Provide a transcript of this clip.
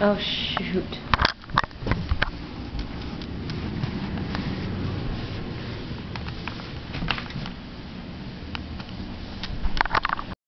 Oh shoot.